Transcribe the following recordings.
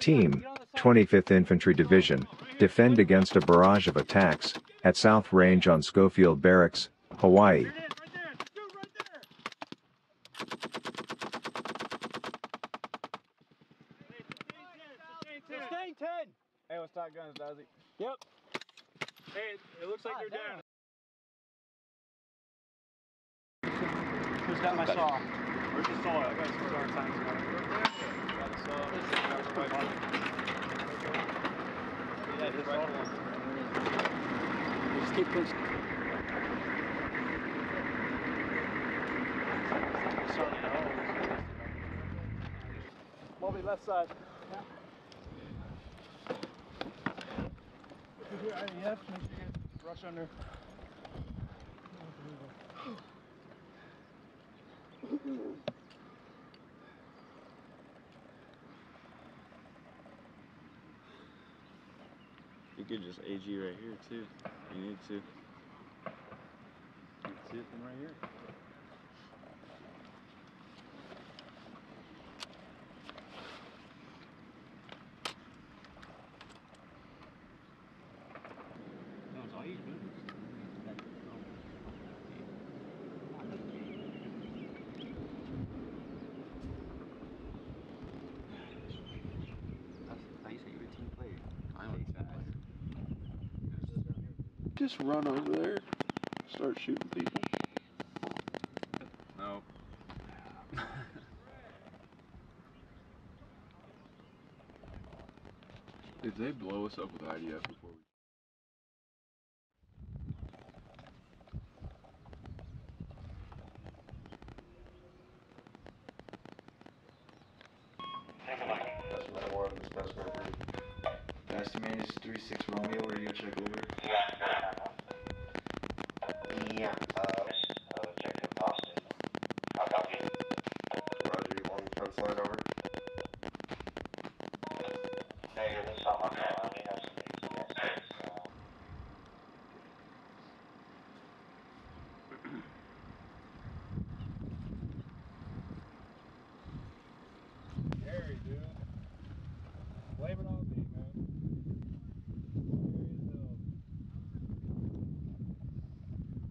Team, 25th Infantry Division, defend against a barrage of attacks at South Range on Schofield Barracks, Hawaii. Sustain 10. Hey, what's Top Guns, Dazzy? Yep. Hey, it looks like they're down. Who's got my saw? Where's the saw? I got some saw tanks. Got the saw. Yeah, this one. Just keep pushing. Moby left side. Yes, make sure you rush under. You could just AG right here too. You need to. You can see it from right here. Just run over there, start shooting people. No. Did they blow us up with IDF before we? Nasty Man is 36 Romeo, radio check over. Yeah, uh, objective Boston. I'll copy. Roger, you on the fence line over? Negative, this is all okay. I only have some ATS. Uh, Gary, dude. Blame it on me, man.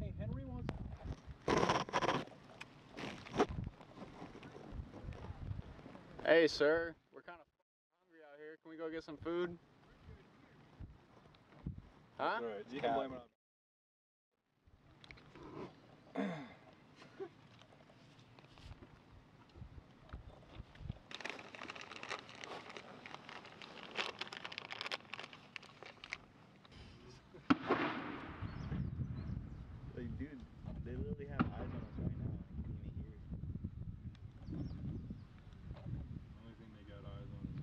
Hey, Henry wants. Hey, sir. We're kind of hungry out here. Can we go get some food? Huh? Alright, you can blame it on me. Like, dude, they literally have eyes on us right now. Like, can we hear? Only thing they got eyes on is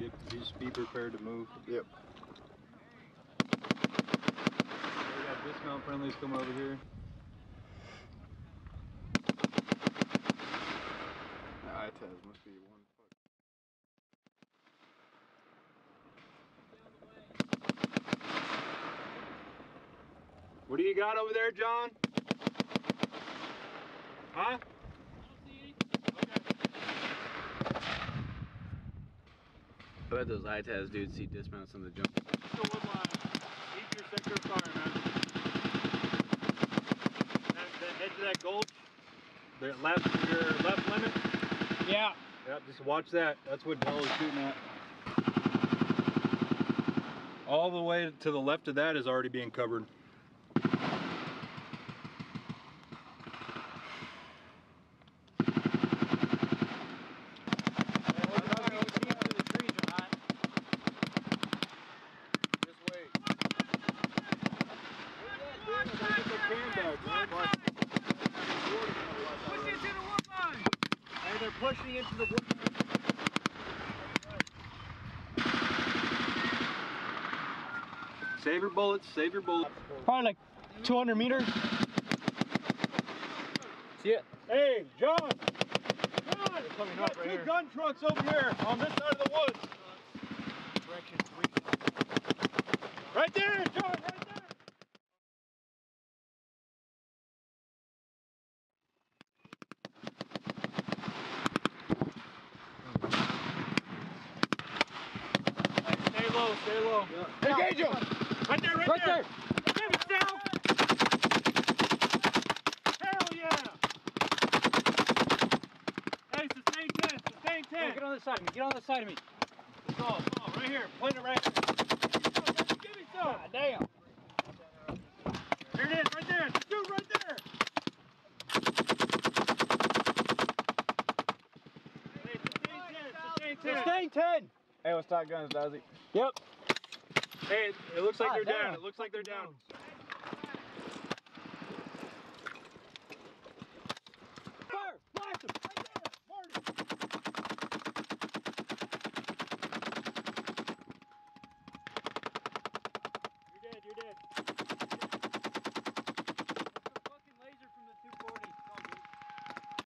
Yep, just be prepared to move. Yep. We got dismount friendlies coming over here. ITAS must be one. What do you got over there, John? I bet those ITAS dudes see dismounts on the jump. So wood line. Keep your sector of fire, man. That, the edge of that gulch, the left, your left limit. Yeah. Yep, just watch that. That's what Bell is shooting at. All the way to the left of that is already being covered. Hey, they're pushing into the wood. Save your bullets, save your bullets. Probably like 200 meters. See it? Hey, John! John! coming We up right two here. gun trucks over here on this side of the woods. Go. Engage him! Right there, right, Right there. there! Give it, Sal. Hell yeah. Hey, sustain 10, sustain 10. Get on the side of me. Get on the side of me. Let's go, let's go. Right here. Point it right here. Give me some. God damn. Here it is, right there. Shoot right there. Sustain 10, sustain 10. Sustain 10. Hey, let's talk guns, Dazzy. Yep. Hey, it looks like Ah, they're down. damn. It looks like they're down.